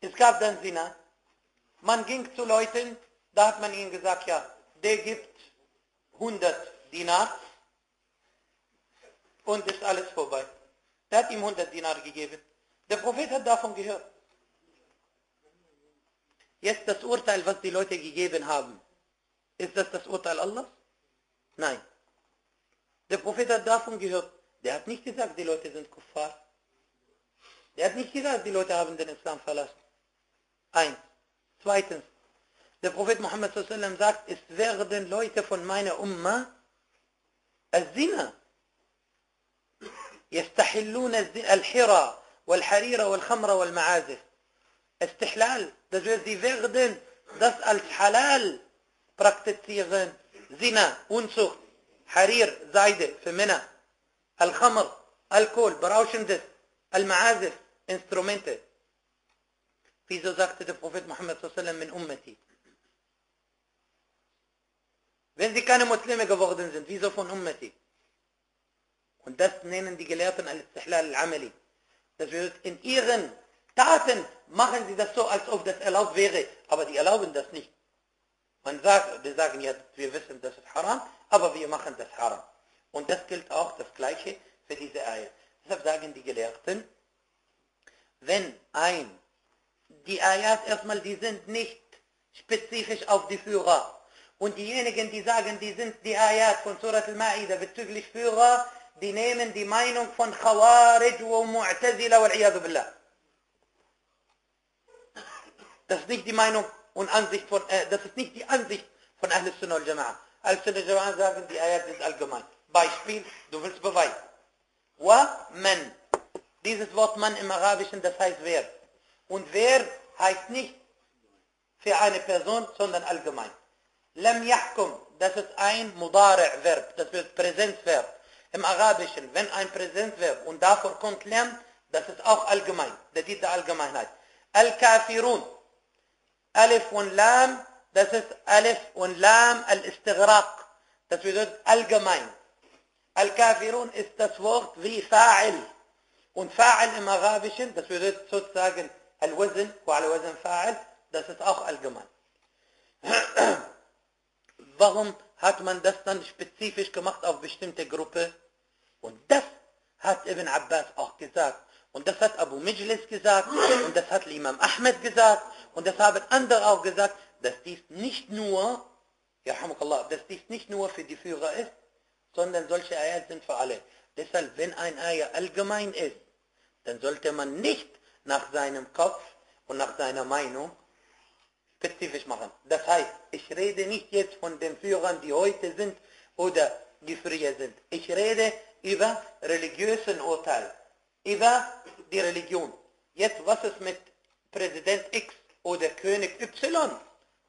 Es gab dann Sina. Man ging zu Leuten, da hat man ihnen gesagt, ja, der gibt 100 Dinar und ist alles vorbei. Der hat ihm 100 Dinar gegeben. Der Prophet hat davon gehört. Jetzt das Urteil, was die Leute gegeben haben. Ist das das Urteil Allah? Nein. Der Prophet hat davon gehört. Der hat nicht gesagt, die Leute sind Kuffar. Der hat nicht gesagt, die Leute haben den Islam verlassen. Eins. Zweitens. Der Prophet Muhammad sallam sagt, es werden Leute von meiner Umma الزنا يستحلون الحرى والحرير والخمر والمعازف استحلال das heißt, sie werden das als halal praktizieren Zina, Unzucht Harir, Seide für Männer Al-Khamr, Alkohol, Berauschendes Al-Ma'azif, Instrumente wieso sagte der Prophet Muhammad min Ummati wenn sie keine Muslime geworden sind, wieso von Ummati? Und das nennen die Gelehrten al-Istihlal al-Amali. Das bedeutet, in ihren Taten machen sie das so, als ob das erlaubt wäre, aber die erlauben das nicht. Man sagt, wir sagen ja, wir wissen, das ist haram, aber wir machen das haram. Und das gilt auch das Gleiche für diese Eier. Deshalb sagen die Gelehrten, wenn ein, die Ayat erstmal, die sind nicht spezifisch auf die Führer, und diejenigen, die sagen, die sind die Ayat von Surat al-Ma'idah bezüglich Führer, die nehmen die Meinung von Khawarij und Mu'tazila wal billah. Das ist nicht die Meinung und Ansicht von, äh, das ist nicht die Ansicht von Ahl Sunnah al-Jama'a. Ahl Sunnah al-Jama'a sagen, die Ayat sind allgemein. Beispiel, du willst beweisen. Wa man. Dieses Wort man im Arabischen, das heißt wer. Und wer heißt nicht für eine Person, sondern allgemein. Lam yahkum, das ist ein Mudari'-Verb, das wird Präsenzverb. Im Arabischen, wenn ein Präsenzverb und davor kommt Lam, das ist auch allgemein, der dient der Allgemeinheit. Al-Kafirun, Alif und Lam, das ist Alif und Lam al-Istighraq, das bedeutet allgemein. Al-Kafirun ist das Wort wie Fa'il. Und Fa'il im Arabischen, das bedeutet sozusagen Al-Wazn, wa al-Wazn Fa'il, das ist auch allgemein. Warum hat man das dann spezifisch gemacht auf bestimmte Gruppe? Und das hat Ibn Abbas auch gesagt. Und das hat Abu Mijlis gesagt. Und das hat Imam Ahmed gesagt. Und das haben andere auch gesagt, dass dies nicht nur, ja, dass dies nicht nur für die Führer ist, sondern solche Ayat sind für alle. Deshalb, wenn ein Ayat allgemein ist, dann sollte man nicht nach seinem Kopf und nach seiner Meinung spezifisch machen. Das heißt, ich rede nicht jetzt von den Führern, die heute sind oder die früher sind. Ich rede über religiösen Urteil, über die Religion. Jetzt, was ist mit Präsident X oder König Y?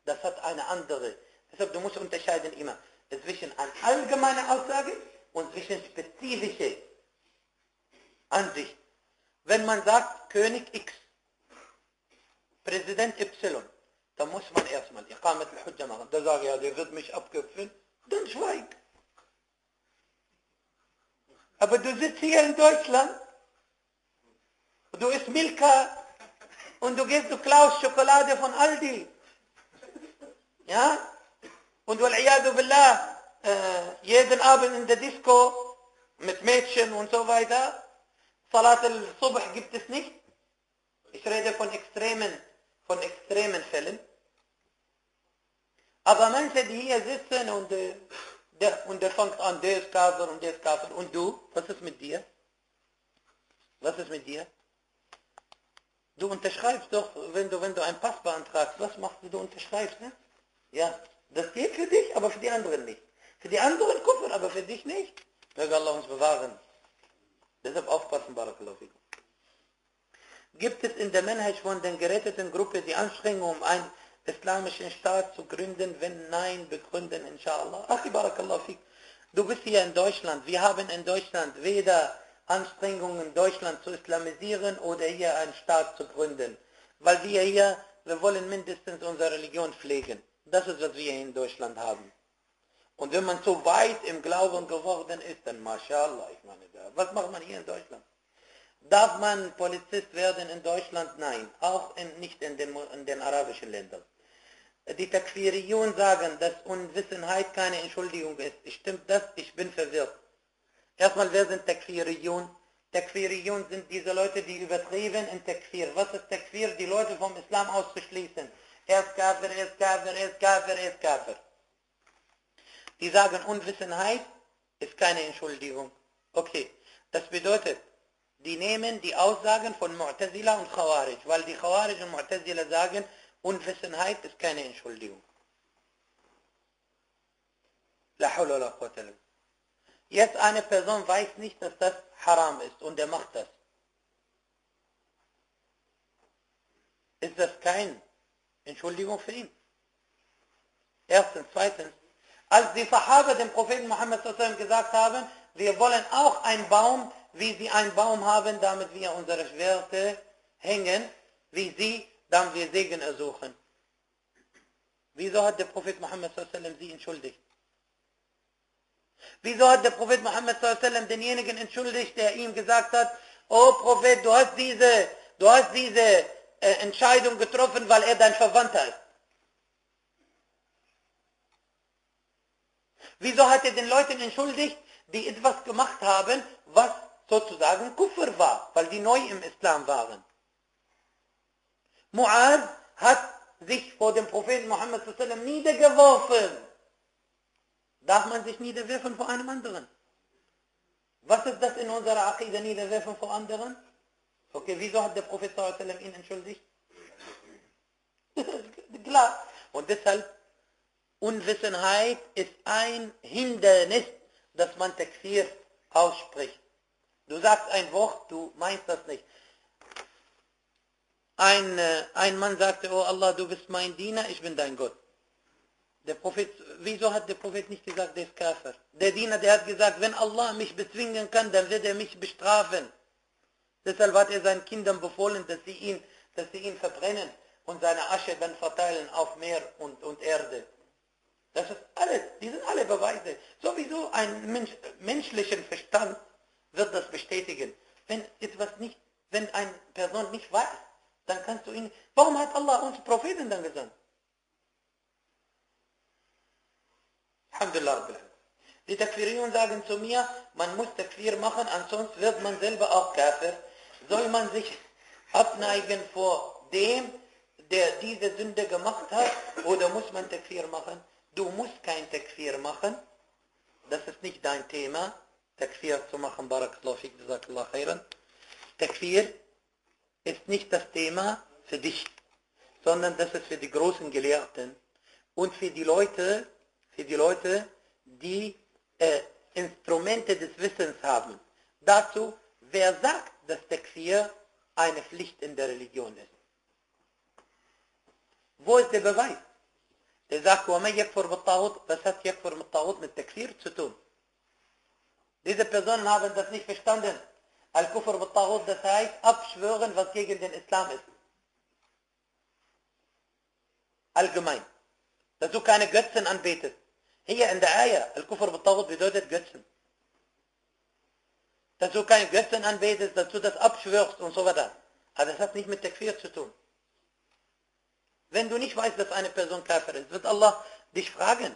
Das hat eine andere. Deshalb, du musst unterscheiden immer zwischen einer allgemeinen Aussage und zwischen spezifischer Ansicht. Wenn man sagt, König X, Präsident Y, da muss man erstmal Iqamat al-Hujja machen. Da sage ich, ja, der wird mich abköpfen. Dann schweig. Aber du sitzt hier in Deutschland, du isst Milka und du gehst, du klaust Schokolade von Aldi. Ja? Und wal billah, äh, jeden Abend in der Disco mit Mädchen und so weiter. Salat al-Subh gibt es nicht. Ich rede von extremen, von extremen Fällen. Aber manche, die hier sitzen und, der, und der fängt an, der ist Kafir und der ist Kafir. Und du, was ist mit dir? Was ist mit dir? Du unterschreibst doch, wenn du, wenn du einen Pass beantragst, was machst du? Du unterschreibst, ne? Ja, das geht für dich, aber für die anderen nicht. Für die anderen Kuffer, aber für dich nicht. Möge Allah uns bewahren. Deshalb aufpassen, Barakallahu Gibt es in der Menschheit von den geretteten Gruppe die Anstrengung, um ein islamischen Staat zu gründen? Wenn nein, begründen, inshallah. Ach, barakallahu fik. Du bist hier in Deutschland. Wir haben in Deutschland weder Anstrengungen, Deutschland zu islamisieren oder hier einen Staat zu gründen. Weil wir hier, wir wollen mindestens unsere Religion pflegen. Das ist, was wir hier in Deutschland haben. Und wenn man so weit im Glauben geworden ist, dann mashallah, ich meine, was macht man hier in Deutschland? Darf man Polizist werden in Deutschland? Nein, auch in, nicht in den, in den arabischen Ländern. Die Takfiriyun sagen, dass Unwissenheit keine Entschuldigung ist. Stimmt das? Ich bin verwirrt. Erstmal, wer sind Takfiriyun? Takfiriyun sind diese Leute, die übertrieben in Takfir. Was ist Takfir? Die Leute vom Islam auszuschließen. Er ist Kafir, er ist Kafir, er ist Kafir, er ist Kafir. Die sagen, Unwissenheit ist keine Entschuldigung. Okay, das bedeutet, die nehmen die Aussagen von Mu'tazila und Khawarij, weil die Khawarij und Mu'tazila sagen, Unwissenheit ist keine Entschuldigung. La hawla la Jetzt eine Person weiß nicht, dass das haram ist und er macht das. Ist das keine Entschuldigung für ihn? Erstens, zweitens, als die Sahaba dem Propheten Muhammad gesagt haben, wir wollen auch einen Baum, wie sie einen Baum haben, damit wir unsere Schwerte hängen, wie sie, dann wir Segen ersuchen. Wieso hat der Prophet Muhammad sie entschuldigt? Wieso hat der Prophet Muhammad denjenigen entschuldigt, der ihm gesagt hat, oh Prophet, du hast diese, du hast diese äh, Entscheidung getroffen, weil er dein Verwandter ist. Wieso hat er den Leuten entschuldigt, die etwas gemacht haben, was sozusagen Kufr war, weil die neu im Islam waren? Mu'az hat sich vor dem Propheten Muhammad niedergeworfen. Darf man sich niederwerfen vor einem anderen? Was ist das in unserer Aqidah, niederwerfen vor anderen? Okay, wieso hat der Prophet ihn entschuldigt? Klar. Und deshalb Unwissenheit ist ein Hindernis, dass man Takfir ausspricht. Du sagst ein Wort, du meinst das nicht. Ein, äh, ein Mann sagte, oh Allah, du bist mein Diener, ich bin dein Gott. Der Prophet, wieso hat der Prophet nicht gesagt, der ist Kafir? Der Diener, der hat gesagt, wenn Allah mich bezwingen kann, dann wird er mich bestrafen. Deshalb hat er seinen Kindern befohlen, dass sie ihn, dass sie ihn verbrennen und seine Asche dann verteilen auf Meer und, und Erde. Das ist alles, die sind alle Beweise. Sowieso ein Mensch, menschlichen Verstand wird das bestätigen. Wenn etwas nicht, wenn eine Person nicht weiß, dann kannst du ihn, warum hat Allah uns Propheten dann gesandt? Alhamdulillah. Die Takfiriyun sagen zu mir, man muss Takfir machen, ansonsten wird man selber auch Kafir. Soll man sich abneigen vor dem, der diese Sünde gemacht hat, oder muss man Takfir machen? Du musst kein Takfir machen. Das ist nicht dein Thema. Takfir zu machen, Barakallahu fik, Jazakallah khairan. Takfir ist nicht das Thema für dich, sondern das ist für die großen Gelehrten und für die Leute, für die Leute, die äh, Instrumente des Wissens haben. Dazu, wer sagt, dass Takfir eine Pflicht in der Religion ist? Wo ist der Beweis? Der sagt, وَمَنْ يَكْفُرْ بِالطَّاغُوتِ Was hat يَكْفُرْ mit Taghut mit Takfir zu tun? Diese Personen haben das nicht verstanden. Al-Kufr mit das heißt abschwören, was gegen den Islam ist. Allgemein. Dass du keine Götzen anbetest. Hier in der Eier, Al-Kufr mit bedeutet Götzen. Dass du keine Götzen anbetest, dass du das abschwörst und so weiter. Aber das hat nicht mit Takfir zu tun. Wenn du nicht weißt, dass eine Person Kafir ist, wird Allah dich fragen.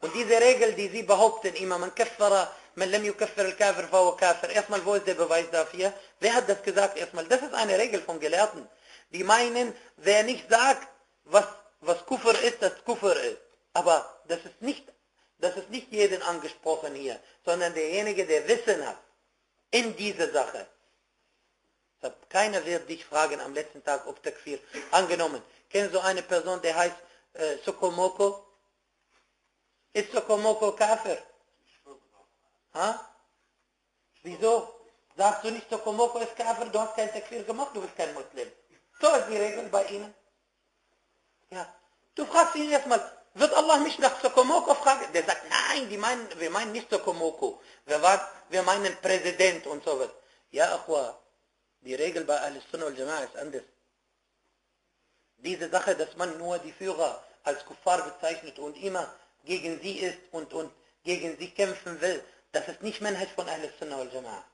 Und diese Regel, die sie behaupten, immer man kaffara, man lam yukaffir al-kafir, fahu kafir. Erstmal, wo ist der Beweis dafür? Wer hat das gesagt? Erstmal, das ist eine Regel von Gelehrten. Die meinen, wer nicht sagt, was, was Kufr ist, das Kufr ist. Aber das ist nicht, das ist nicht jeden angesprochen hier, sondern derjenige, der Wissen hat in dieser Sache. Keiner wird dich fragen am letzten Tag, ob Takfir angenommen. Kennst du eine Person, der heißt äh, Sokomoko? Ist Sokomoko Kafir? Ha? Wieso? Sagst du nicht, Sokomoko ist Kafir, du hast kein Takfir gemacht, du bist kein Muslim. So ist die Regel bei ihnen. Ja. Du fragst ihn erstmal, wird Allah mich nach Sokomoko fragen? Der sagt, nein, die meinen, wir meinen nicht Sokomoko. Wir, wir meinen Präsident und so was. Ja, Achwa, die Regel bei Al-Sunnah und Jama'a ist anders. Diese Sache, dass man nur die Führer als Kuffar bezeichnet und immer gegen sie ist und, und gegen sie kämpfen will, das ist nicht Manhaj von Ahl-Sunnah wal Jama'a.